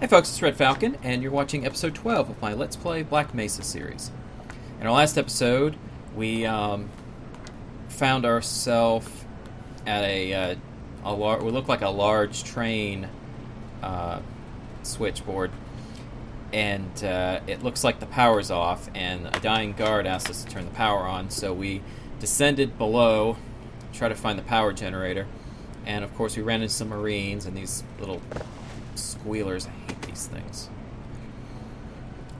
Hey folks, it's Red Falcon, and you're watching episode 12 of my Let's Play Black Mesa series. In our last episode, we um, found ourselves at a, uh, a lar- we look like a large train uh, switchboard, and uh, it looks like the power's off, and a dying guard asked us to turn the power on, so we descended below, try to find the power generator, and of course we ran into some marines and these little squealers. I hate these things.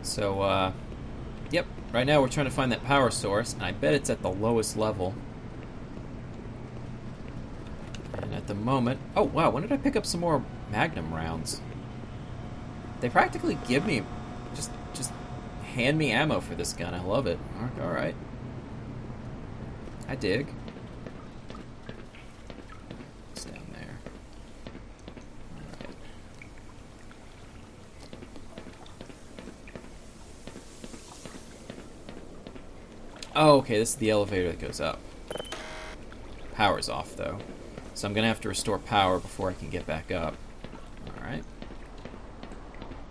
So, uh, yep, right now we're trying to find that power source, and I bet it's at the lowest level. And at the moment, oh wow, when did I pick up some more Magnum rounds? They practically give me, just, just hand me ammo for this gun. I love it. All right, I dig. It's down there. Alright. Oh, okay, this is the elevator that goes up. Power's off, though. So I'm gonna have to restore power before I can get back up. Alright.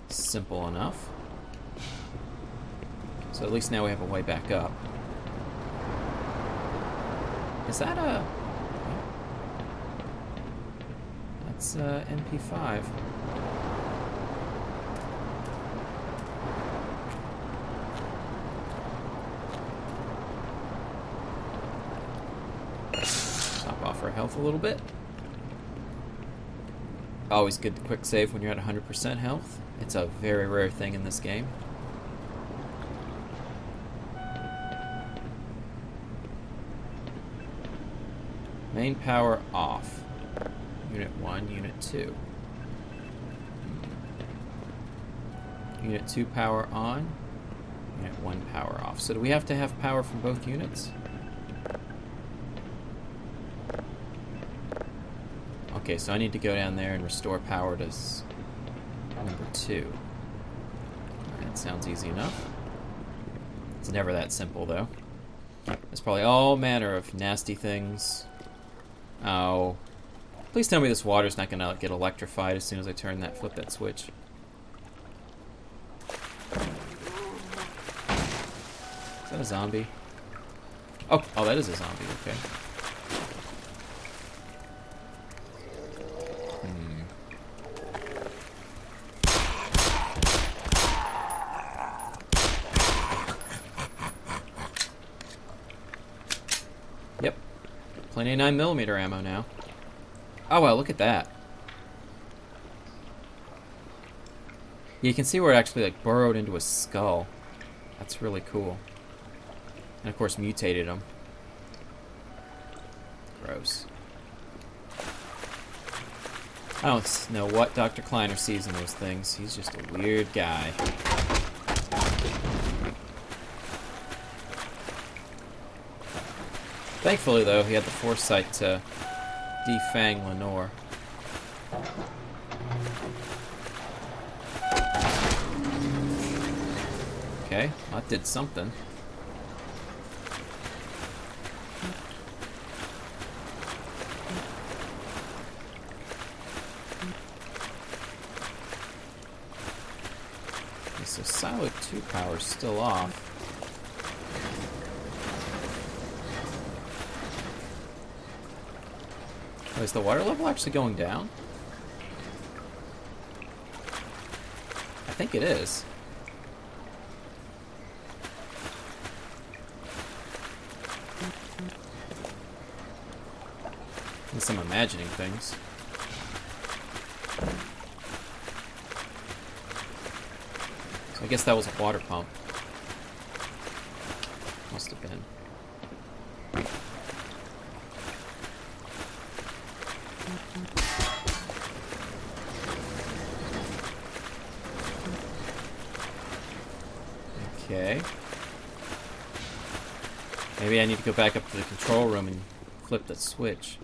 Simple enough. So at least now we have a way back up. Is that a... That's uh, MP5. Top off our health a little bit. Always good to quick save when you're at 100% health. It's a very rare thing in this game. Main power off. Unit 1, Unit 2. Unit 2 power on. Unit 1 power off. So do we have to have power from both units? Okay, so I need to go down there and restore power to number 2. That sounds easy enough. It's never that simple, though. There's probably all manner of nasty things. Oh. Please tell me this water's not gonna get electrified as soon as I turn that, flip that switch. Is that a zombie? Oh, oh, that is a zombie. Okay. 99 millimeter ammo now. Oh wow, look at that. You can see where it actually like burrowed into a skull. That's really cool. And of course mutated him. Gross. I don't know what Dr. Kleiner sees in those things. He's just a weird guy. Thankfully, though, he had the foresight to defang Lamarr. Okay, that did something. Okay, so Silo 2 power's still off. Is the water level actually going down? I think it is. Unless I'm imagining things. So I guess that was a water pump. Must have been. Okay. Maybe I need to go back up to the control room and flip the switch.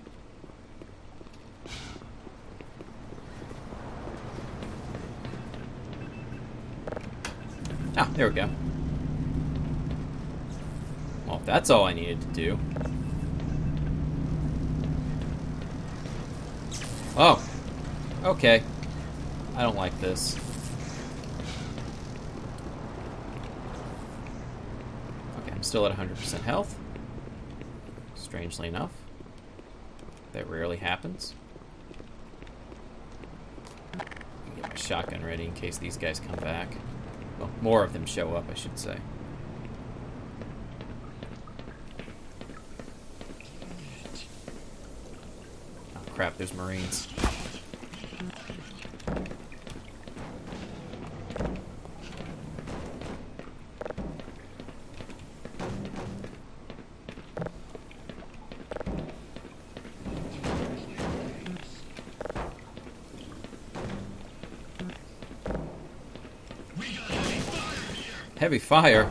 Ah, there we go. Well, that's all I needed to do. Oh. Okay. I don't like this. Still at 100% health. Strangely enough. That rarely happens. Get my shotgun ready in case these guys come back. Well, more of them show up, I should say. Oh crap, there's Marines. Heavy fire.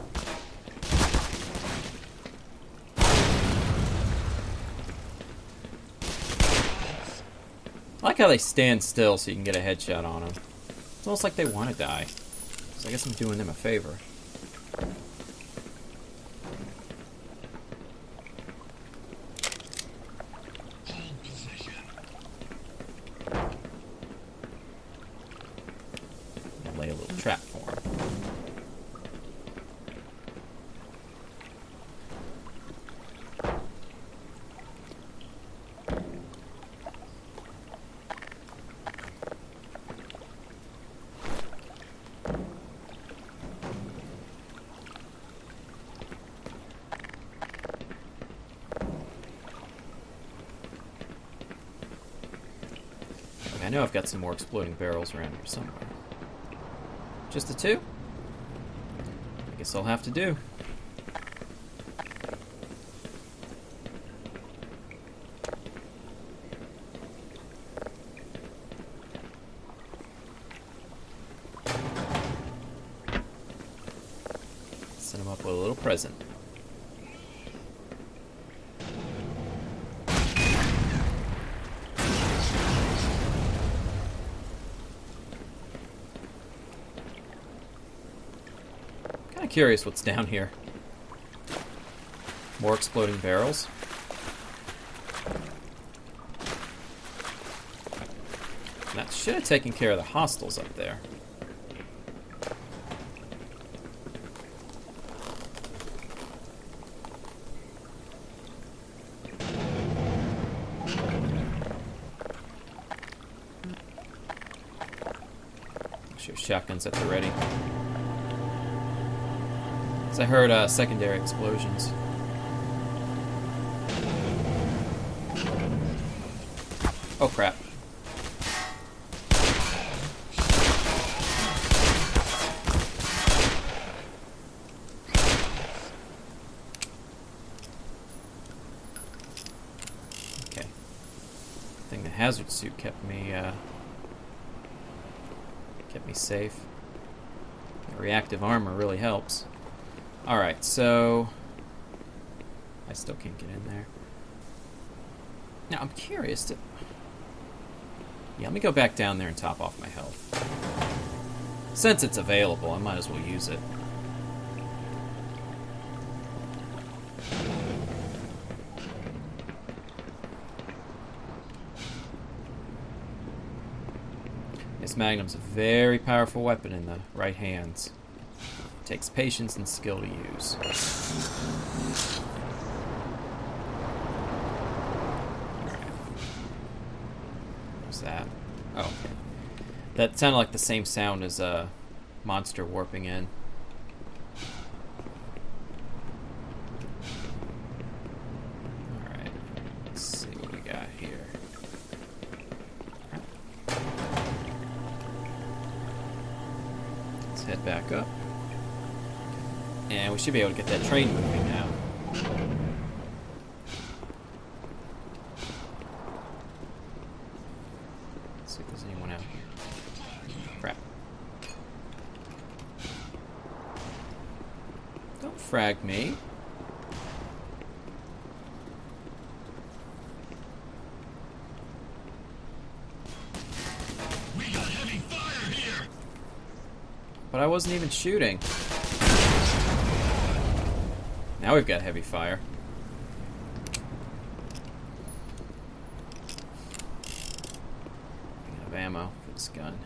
I like how they stand still so you can get a headshot on them. It's almost like they want to die. So I guess I'm doing them a favor. Lay a little trap for him. Okay, I know I've got some more exploding barrels around here somewhere. Just the two? I guess I'll have to do. Send him up with a little present. Curious what's down here. More exploding barrels. That should have taken care of the hostiles up there. Sure, shotguns at the ready. So I heard uh, secondary explosions. Oh crap. Okay. I think the hazard suit kept me uh, kept me safe. The reactive armor really helps. Alright, so... I still can't get in there. Now, I'm curious to... Yeah, let me go back down there and top off my health. Since it's available, I might as well use it. This Magnum's a very powerful weapon in the right hands. Takes patience and skill to use. What's that? Oh. That sounded like the same sound as a monster warping in. Should be able to get that train moving now. Let's see if there's anyone out here. Crap. Don't frag me. We got heavy fire here! But I wasn't even shooting. Now we've got heavy fire. Out of ammo for this gun.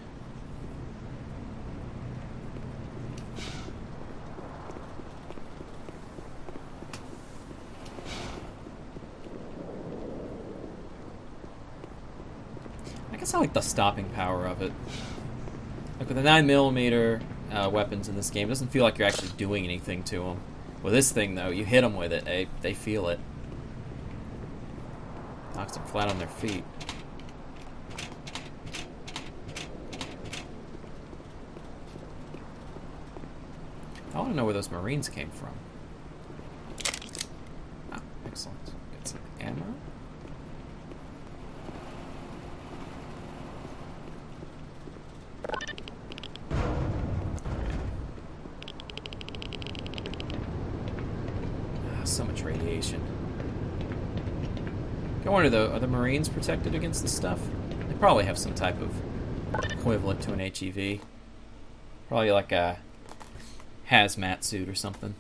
I guess I like the stopping power of it. Like with the 9mm uh, weapons in this game, it doesn't feel like you're actually doing anything to them. With this thing, though, you hit them with it, they, they feel it. Knocks them flat on their feet. I want to know where those Marines came from. Ah, excellent. Get some ammo. Ah, so much radiation. I wonder though, are the Marines protected against this stuff? They probably have some type of equivalent to an HEV. Probably like a hazmat suit or something.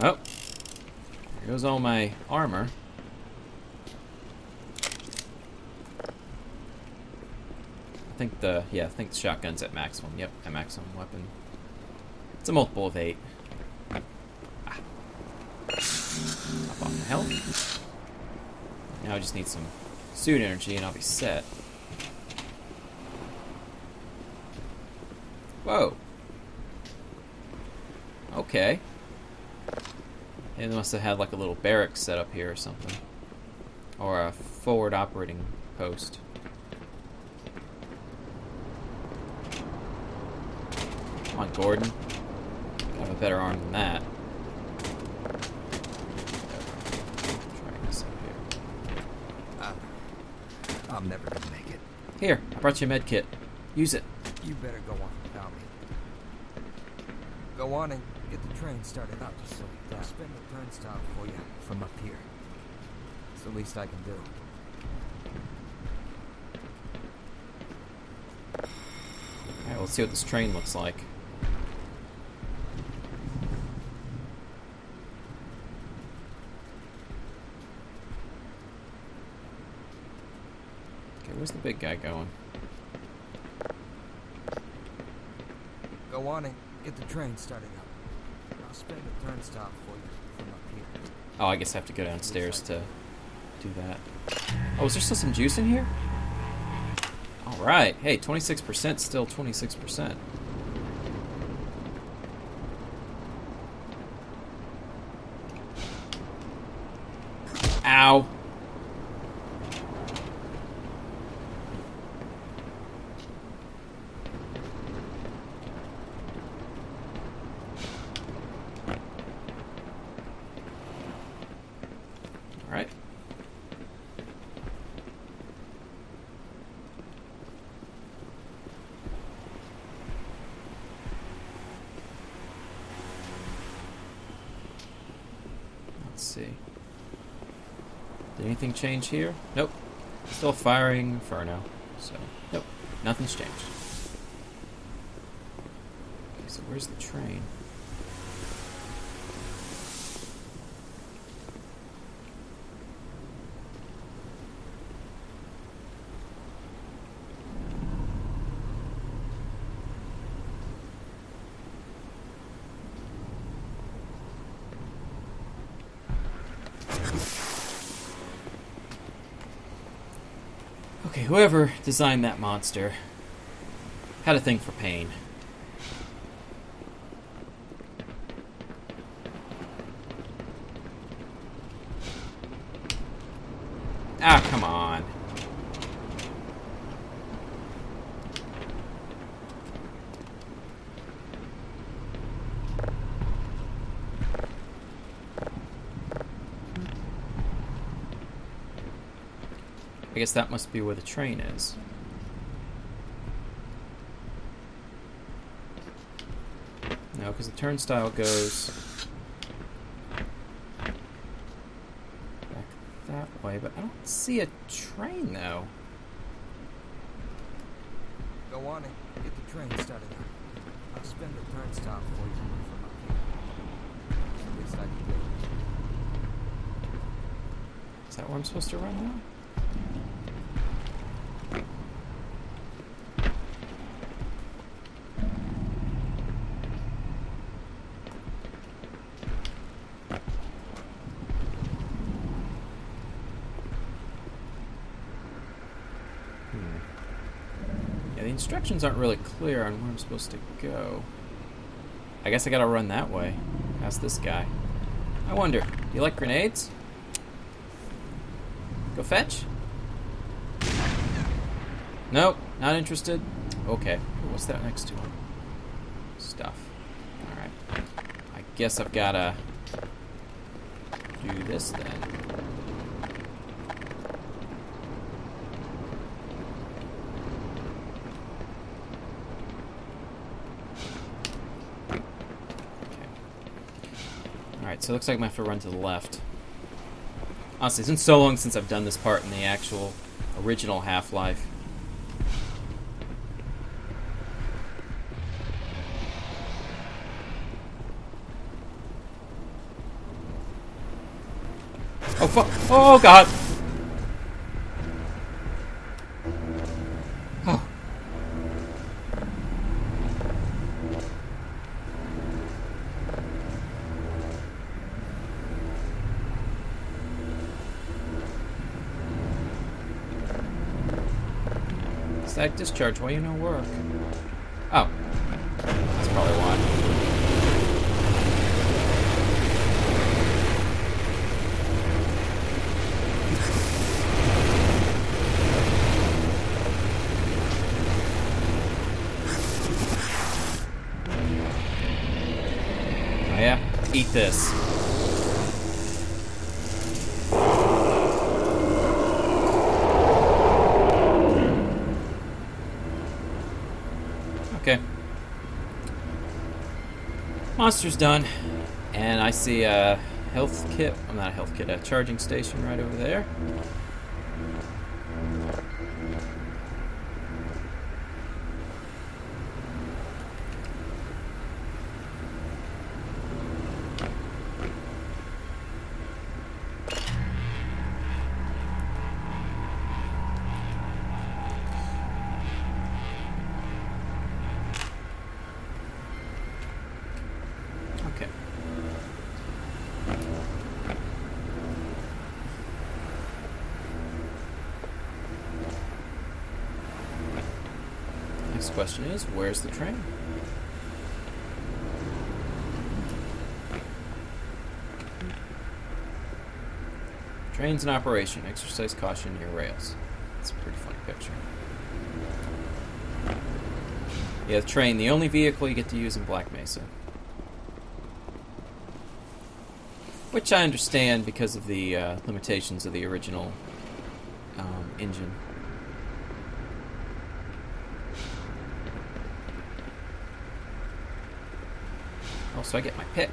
Oh, there goes my armor. I think the yeah, I think the shotgun's at maximum. Yep, at maximum weapon. It's a multiple of eight. Ah. Up on the health. Now I just need some suit energy and I'll be set. Whoa. Okay. They must have had like a little barracks set up here or something. Or a forward operating post. Come on, Gordon. I have a better arm than that. Trying this up here. Ah, I'm never gonna make it. Here, I brought you a med kit. Use it. You better go on without me. Go on and get the train started up just so I'll spin the turnstile for you from up here. It's the least I can do. Alright, let's see what this train looks like. Okay, where's the big guy going? Go on and get the train started up. Spin the turnstile for you from up here. Oh, I guess I have to go downstairs to do that. Oh, is there still some juice in here? Alright. Hey, 26% still 26%. Ow. Alright. Let's see. Did anything change here? Nope. Still firing Inferno. So, nope. Nothing's changed. Okay, so where's the train? Okay, whoever designed that monster had a thing for pain. Ah, come on. I guess that must be where the train is. No, because the turnstile goes back that way, but I don't see a train though. Go on and get the train started. I'll spend the turnstile for you from up here. It's the least I can do. that where I'm supposed to run now? Yeah, the instructions aren't really clear on where I'm supposed to go. I guess I gotta run that way. Ask this guy. I wonder, do you like grenades? Go fetch? Nope, not interested. Okay, what's that next to him? Stuff. Alright. I guess I've gotta do this then. Alright, so it looks like I'm gonna have to run to the left. Honestly, it's been so long since I've done this part in the actual original Half-Life. Oh fuck! Oh god! Oh. Static discharge, why you no work? Oh. That's probably why. Oh yeah? Eat this. Okay. Monster's done. And I see a health kit. I'm not a health kit, a charging station right over there. Question is, where's the train? Trains in operation. Exercise caution near rails. It's a pretty funny picture. Yeah, the train, the only vehicle you get to use in Black Mesa. Which I understand because of the uh, limitations of the original um, engine. Also, I get my pick.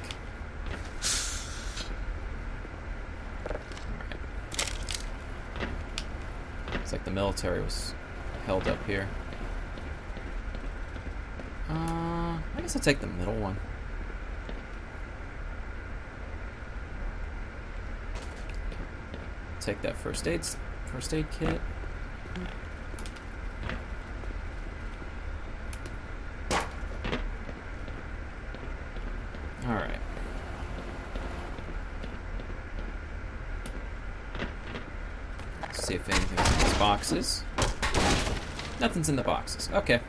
It's like the military was held up here. Uh, I guess I'll take the middle one. Take that first aid first aid kit. All right. See if anything's in these boxes. Nothing's in the boxes. Okay.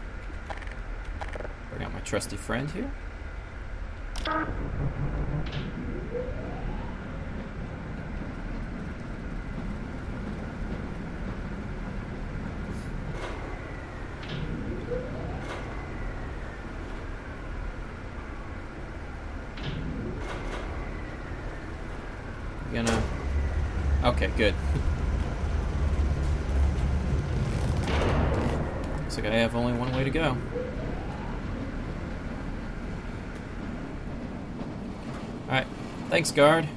Bring out my trusty friend here. Gonna. Okay, good. Looks like I have only one way to go. Alright. Thanks, guard.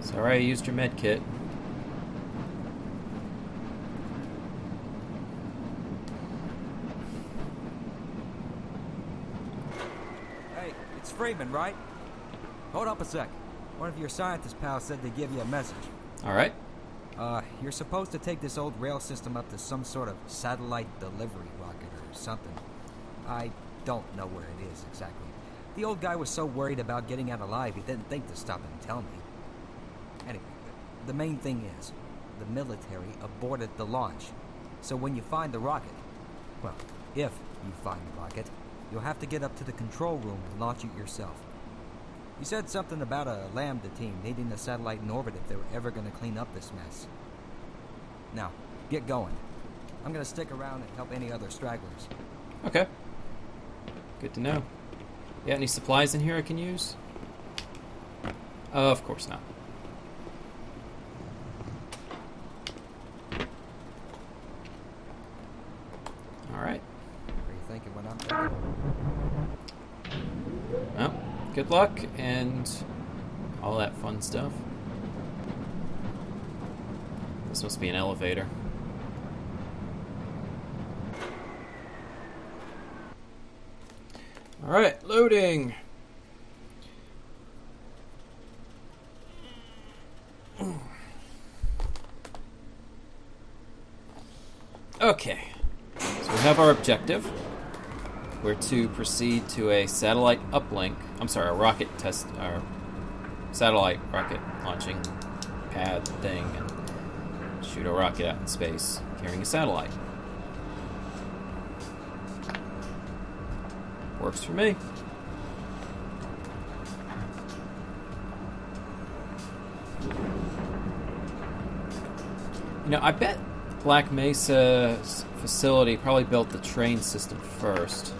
Sorry I used your med kit. Hey, it's Freeman, right? Hold up a sec. One of your scientist pals said to give you a message. Alright. Uh, you're supposed to take this old rail system up to some sort of satellite delivery rocket or something. I don't know where it is exactly. The old guy was so worried about getting out alive, he didn't think to stop and tell me. Anyway, the main thing is, the military aborted the launch. So when you find the rocket, well, if you find the rocket, you'll have to get up to the control room and launch it yourself. You said something about a Lambda team needing a satellite in orbit if they were ever going to clean up this mess. Now, get going. I'm going to stick around and help any other stragglers. Okay. Good to know. Got any supplies in here I can use? Uh, of course not. Alright. What are you thinking when I'm thinking? Well, good luck and all that fun stuff. This must be an elevator. Alright, loading! Okay, so we have our objective. We're to proceed to a satellite uplink. I'm sorry, a rocket test, or satellite rocket launching pad thing, and shoot a rocket out in space carrying a satellite. Works for me. You know, I bet Black Mesa's facility probably built the train system first.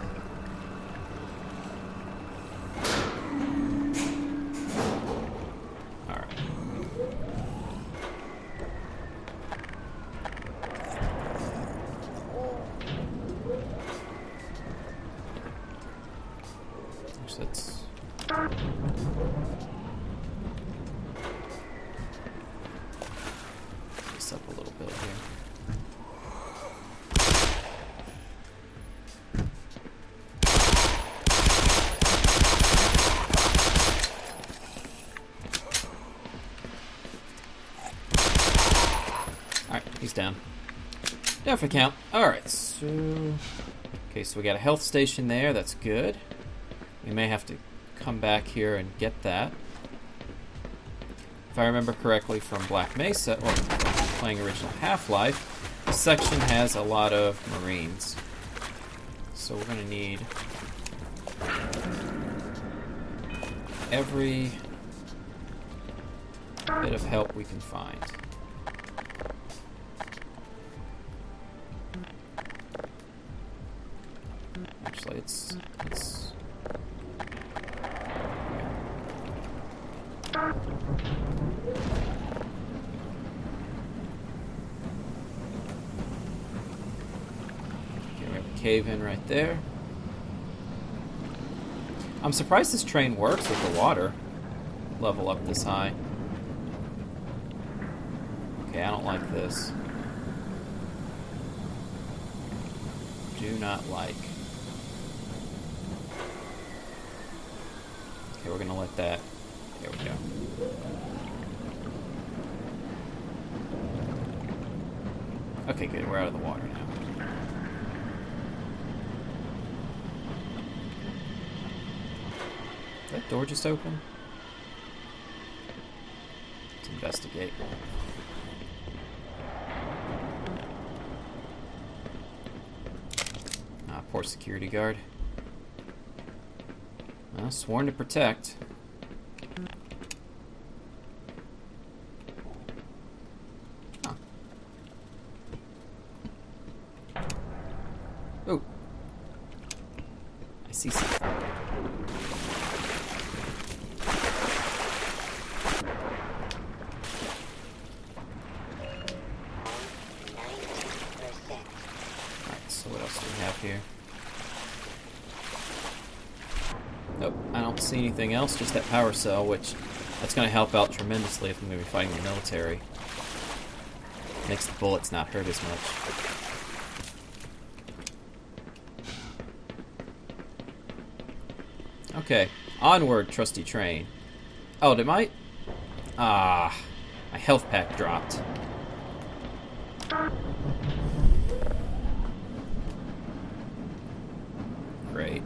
Alright. Actually, that's this up a little bit here. Alright, he's down. Definitely count. Alright, so. Okay, so we got a health station there, that's good. We may have to come back here and get that. If I remember correctly from Black Mesa, or playing original Half Life, this section has a lot of Marines. So we're gonna need every bit of help we can find. Cave in right there. I'm surprised this train works with the water level up this high. Okay, I don't like this. Do not like. Okay, we're gonna let that. There we go. Okay, good. We're out of the water now. Did that door just open? Let's investigate. Ah, poor security guard. Well, sworn to protect. Huh. Oh. I see something. Alright, so what else do we have here? Nope, I don't see anything else, just that power cell, which that's going to help out tremendously if I'm going to be fighting the military. Makes the bullets not hurt as much. Okay, onward, trusty train. Oh, did my... Ah, my health pack dropped. Great.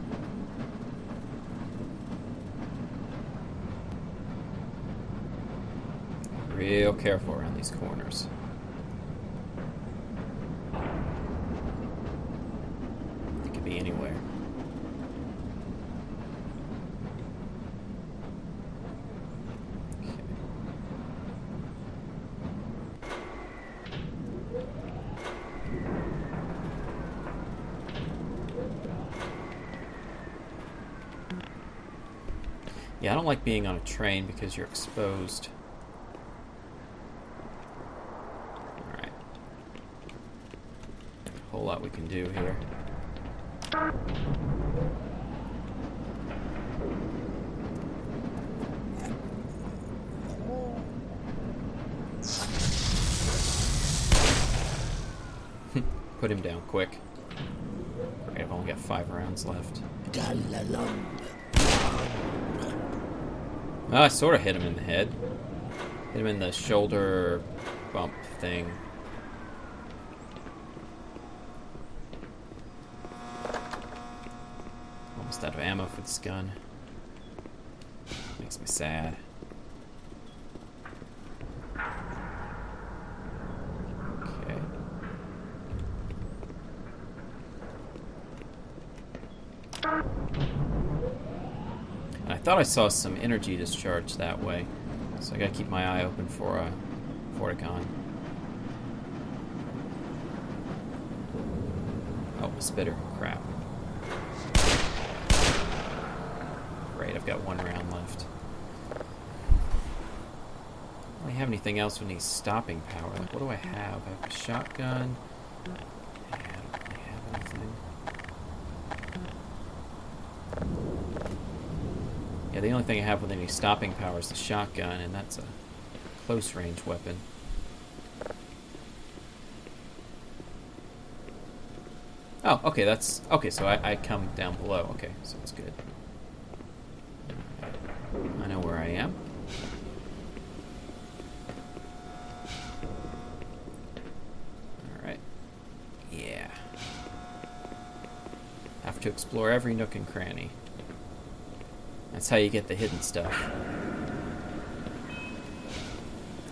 Real careful around these corners. It could be anywhere. Yeah, I don't like being on a train because you're exposed. Alright. A whole lot we can do here. Put him down quick. I've only got five rounds left. Oh, I sort of hit him in the head. Hit him in the shoulder bump thing. Almost out of ammo for this gun. Makes me sad. Okay. I thought I saw some energy discharge that way. So I gotta keep my eye open for uh, a Vortigaunt. Oh, a spitter. Crap. Great, I've got one round left. I don't have anything else with any stopping power. Like, what do I have? I have a shotgun. I don't really have anything. Yeah, the only thing I have with any stopping power is the shotgun, and that's a close range weapon. Oh, okay, that's okay. So I, I come down below. Okay, so it's good. I know where I am. All right. Yeah. To explore every nook and cranny. That's how you get the hidden stuff.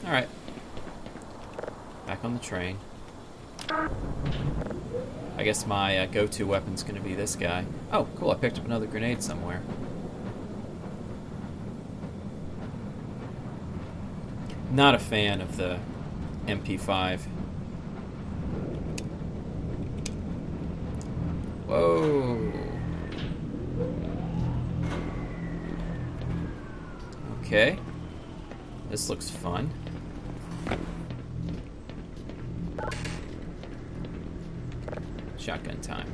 Alright. Back on the train. I guess my uh, go-to weapon's gonna be this guy. Oh, cool, I picked up another grenade somewhere. Not a fan of the MP5. Whoa. Okay. This looks fun. Shotgun time.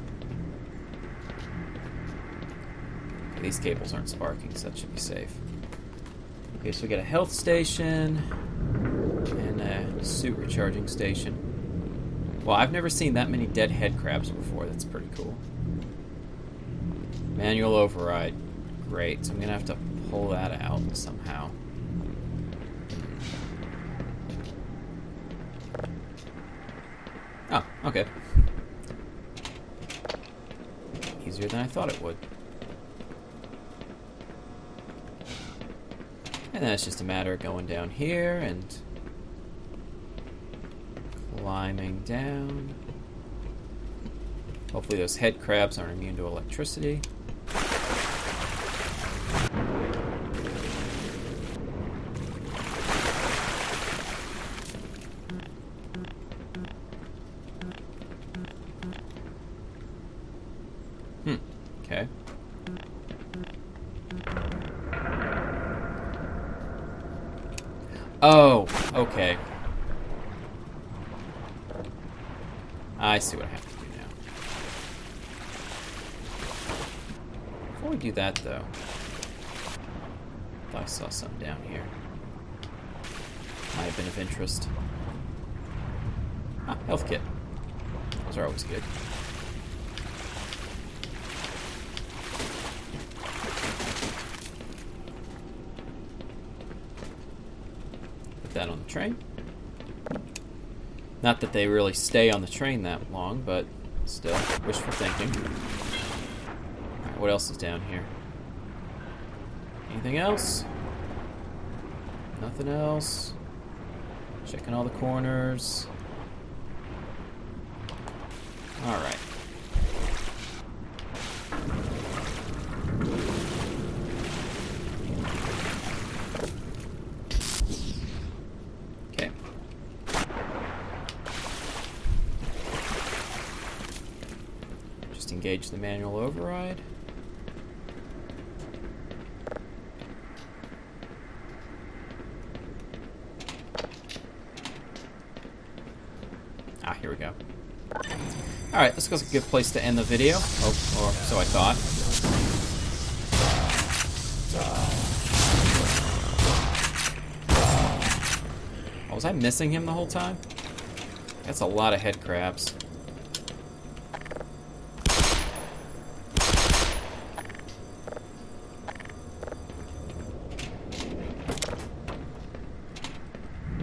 These cables aren't sparking, so that should be safe. Okay, so we got a health station and a suit recharging station. Well, I've never seen that many dead head crabs before. That's pretty cool. Manual override. Great. So I'm gonna have to pull that out somehow. Oh, okay. Easier than I thought it would. And then it's just a matter of going down here and climbing down. Hopefully those head crabs aren't immune to electricity. Hmm. Okay. Oh, okay. I see what I have to do now. Before we do that, though, thought I saw something down here. Might have been of interest. Ah, health kit. Those are always good. Put that on the train. Not that they really stay on the train that long, but still, wishful thinking. What else is down here? Anything else? Nothing else. Checking all the corners. Alright. Okay. Just engage the manual override. Ah, here we go. Alright, this was a good place to end the video. Oh, or so I thought. Oh, was I missing him the whole time? That's a lot of head crabs.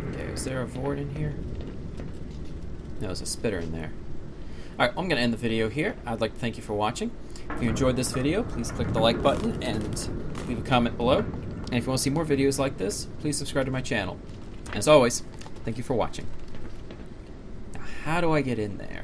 Okay, is there a Vort in here? No, there's a spitter in there. Alright, I'm going to end the video here. I'd like to thank you for watching. If you enjoyed this video, please click the like button and leave a comment below. And if you want to see more videos like this, please subscribe to my channel. As always, thank you for watching. Now, how do I get in there?